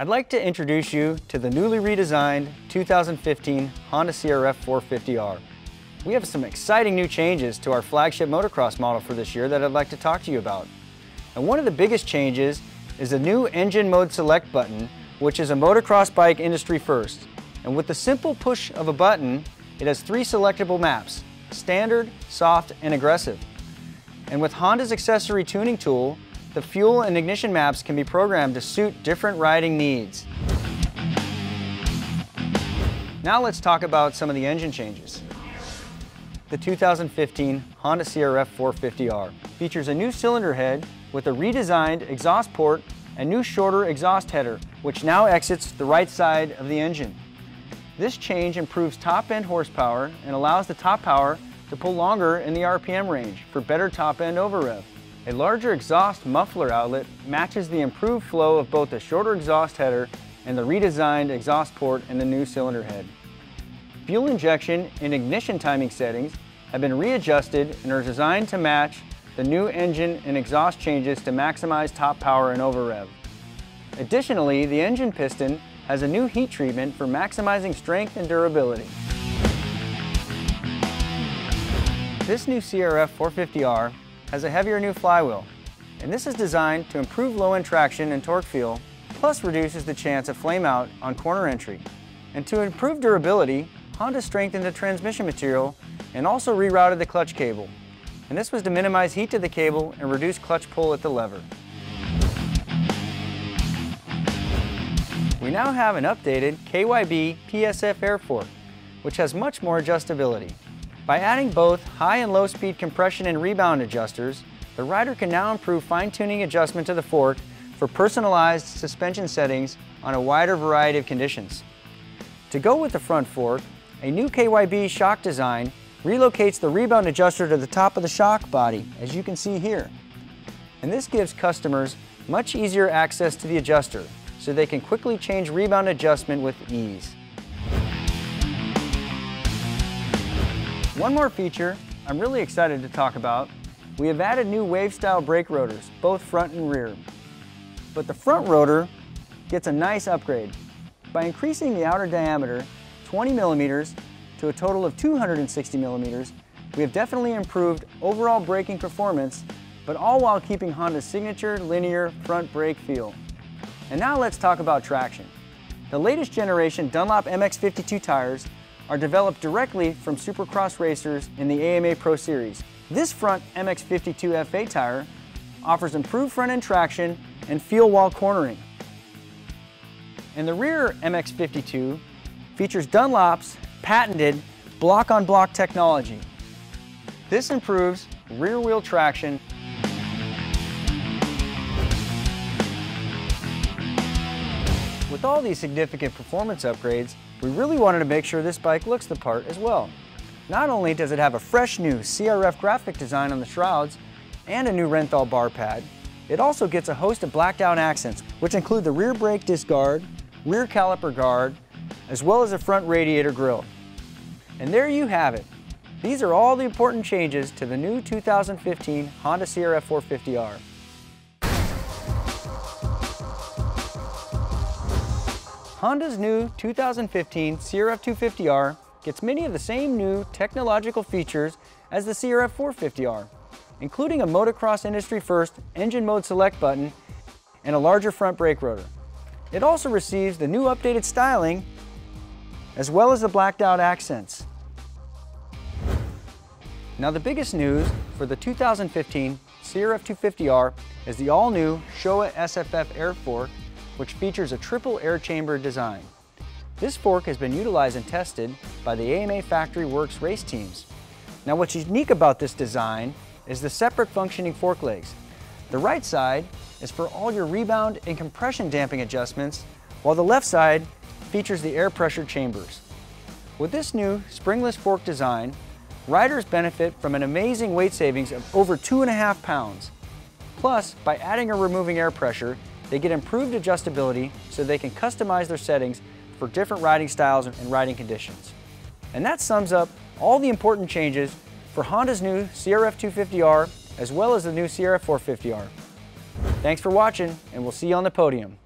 I'd like to introduce you to the newly redesigned 2015 Honda CRF 450R. We have some exciting new changes to our flagship motocross model for this year that I'd like to talk to you about. And one of the biggest changes is the new engine mode select button, which is a motocross bike industry first. And with the simple push of a button, it has three selectable maps, standard, soft, and aggressive. And with Honda's accessory tuning tool, the fuel and ignition maps can be programmed to suit different riding needs. Now let's talk about some of the engine changes. The 2015 Honda CRF 450R features a new cylinder head with a redesigned exhaust port and new shorter exhaust header, which now exits the right side of the engine. This change improves top-end horsepower and allows the top power to pull longer in the RPM range for better top-end over rev. A larger exhaust muffler outlet matches the improved flow of both the shorter exhaust header and the redesigned exhaust port in the new cylinder head. Fuel injection and ignition timing settings have been readjusted and are designed to match the new engine and exhaust changes to maximize top power and over rev. Additionally, the engine piston has a new heat treatment for maximizing strength and durability. This new CRF 450R has a heavier new flywheel, and this is designed to improve low-end traction and torque feel, plus reduces the chance of flame out on corner entry. And to improve durability, Honda strengthened the transmission material and also rerouted the clutch cable. And this was to minimize heat to the cable and reduce clutch pull at the lever. We now have an updated KYB PSF air fork, which has much more adjustability. By adding both high and low speed compression and rebound adjusters, the rider can now improve fine-tuning adjustment to the fork for personalized suspension settings on a wider variety of conditions. To go with the front fork, a new KYB shock design relocates the rebound adjuster to the top of the shock body, as you can see here. And this gives customers much easier access to the adjuster, so they can quickly change rebound adjustment with ease. One more feature I'm really excited to talk about. We have added new wave style brake rotors, both front and rear. But the front rotor gets a nice upgrade. By increasing the outer diameter 20 millimeters to a total of 260 millimeters, we have definitely improved overall braking performance, but all while keeping Honda's signature linear front brake feel. And now let's talk about traction. The latest generation Dunlop MX52 tires are developed directly from Supercross racers in the AMA Pro Series. This front MX52 FA tire offers improved front-end traction and feel while cornering. And the rear MX52 features Dunlop's patented block-on-block -block technology. This improves rear wheel traction all these significant performance upgrades, we really wanted to make sure this bike looks the part as well. Not only does it have a fresh new CRF graphic design on the shrouds and a new Renthal bar pad, it also gets a host of blacked out accents, which include the rear brake disc guard, rear caliper guard, as well as a front radiator grille. And there you have it. These are all the important changes to the new 2015 Honda CRF 450R. Honda's new 2015 CRF 250R gets many of the same new technological features as the CRF 450R, including a motocross industry first engine mode select button and a larger front brake rotor. It also receives the new updated styling as well as the blacked out accents. Now the biggest news for the 2015 CRF 250R is the all new Showa SFF air fork which features a triple air chamber design. This fork has been utilized and tested by the AMA Factory Works race teams. Now what's unique about this design is the separate functioning fork legs. The right side is for all your rebound and compression damping adjustments, while the left side features the air pressure chambers. With this new springless fork design, riders benefit from an amazing weight savings of over two and a half pounds. Plus, by adding or removing air pressure, they get improved adjustability so they can customize their settings for different riding styles and riding conditions. And that sums up all the important changes for Honda's new CRF 250R as well as the new CRF 450R. Thanks for watching and we'll see you on the podium.